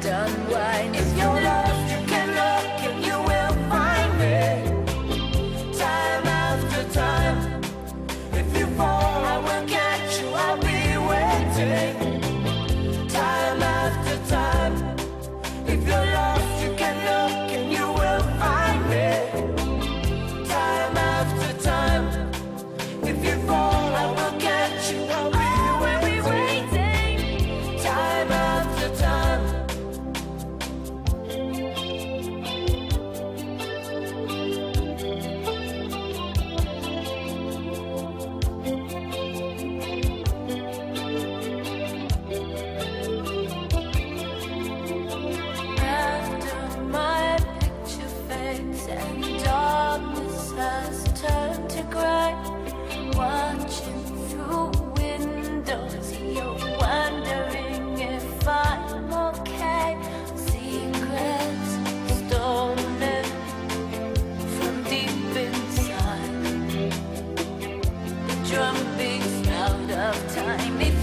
drum time.